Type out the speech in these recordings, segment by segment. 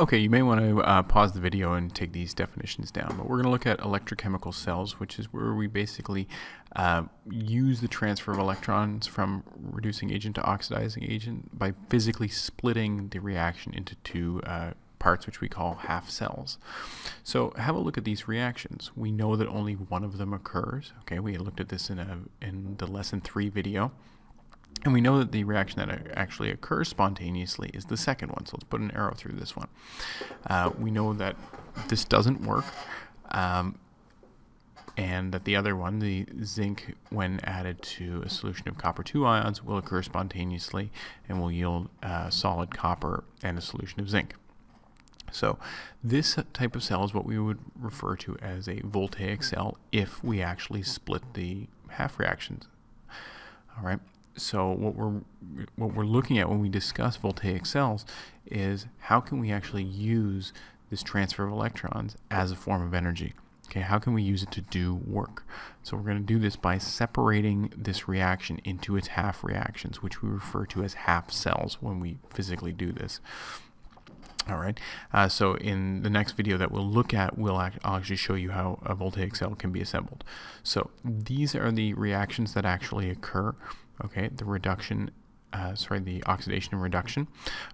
Okay, you may want to uh, pause the video and take these definitions down, but we're going to look at electrochemical cells, which is where we basically uh, use the transfer of electrons from reducing agent to oxidizing agent by physically splitting the reaction into two uh, parts, which we call half cells. So have a look at these reactions. We know that only one of them occurs. Okay, we looked at this in, a, in the lesson three video. And we know that the reaction that actually occurs spontaneously is the second one. So let's put an arrow through this one. Uh, we know that this doesn't work. Um, and that the other one, the zinc, when added to a solution of copper 2 ions, will occur spontaneously and will yield uh, solid copper and a solution of zinc. So this type of cell is what we would refer to as a voltaic cell if we actually split the half reactions. All right so what we're what we're looking at when we discuss voltaic cells is how can we actually use this transfer of electrons as a form of energy? Okay how can we use it to do work? So we're going to do this by separating this reaction into its half reactions which we refer to as half cells when we physically do this. All right, uh, so in the next video that we'll look at, we'll act I'll actually show you how a voltaic cell can be assembled. So these are the reactions that actually occur okay, the reduction, uh, sorry, the oxidation and reduction.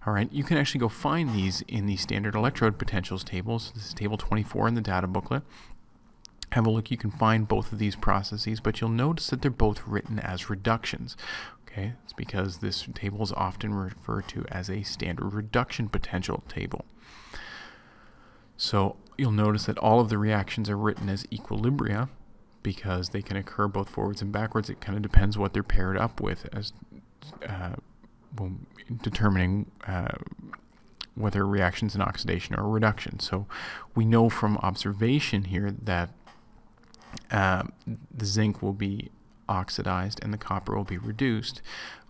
All right, you can actually go find these in the standard electrode potentials tables. This is table 24 in the data booklet. Have a look, you can find both of these processes, but you'll notice that they're both written as reductions. Okay, it's because this table is often referred to as a standard reduction potential table. So you'll notice that all of the reactions are written as equilibria, because they can occur both forwards and backwards. It kind of depends what they're paired up with as uh, determining uh, whether reactions in oxidation or reduction. So we know from observation here that uh, the zinc will be oxidized and the copper will be reduced.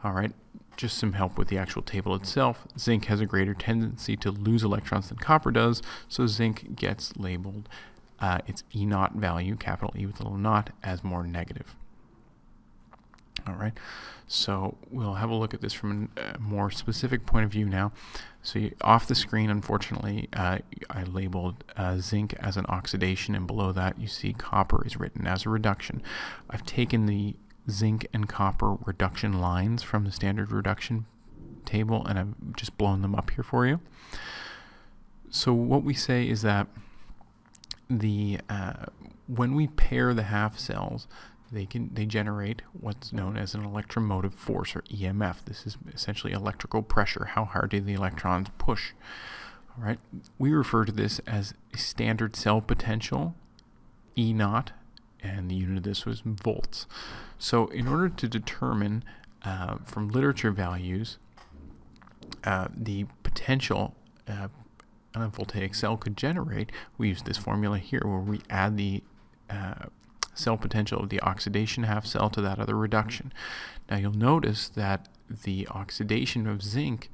All right, just some help with the actual table itself. Zinc has a greater tendency to lose electrons than copper does, so zinc gets labeled uh, its E naught value, capital E with a little naught, as more negative. All right, so we'll have a look at this from a more specific point of view now. So you, off the screen, unfortunately, uh, I labeled uh, zinc as an oxidation, and below that you see copper is written as a reduction. I've taken the zinc and copper reduction lines from the standard reduction table, and I've just blown them up here for you. So what we say is that the uh, when we pair the half cells, they can they generate what's known as an electromotive force or EMF. This is essentially electrical pressure. How hard do the electrons push? All right. We refer to this as a standard cell potential, E naught, and the unit of this was volts. So in order to determine uh, from literature values uh, the potential uh, a voltaic cell could generate, we use this formula here where we add the uh, cell potential of the oxidation half cell to that of the reduction. Now you'll notice that the oxidation of zinc,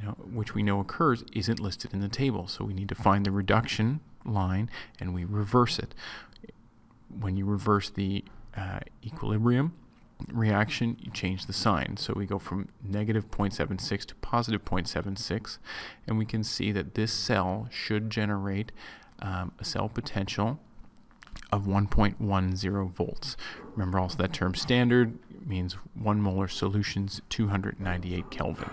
you know, which we know occurs, isn't listed in the table. So we need to find the reduction line and we reverse it. When you reverse the uh, equilibrium, reaction, you change the sign. So we go from negative 0.76 to positive 0.76, and we can see that this cell should generate um, a cell potential of 1.10 volts. Remember also that term standard means 1 molar solutions 298 Kelvin.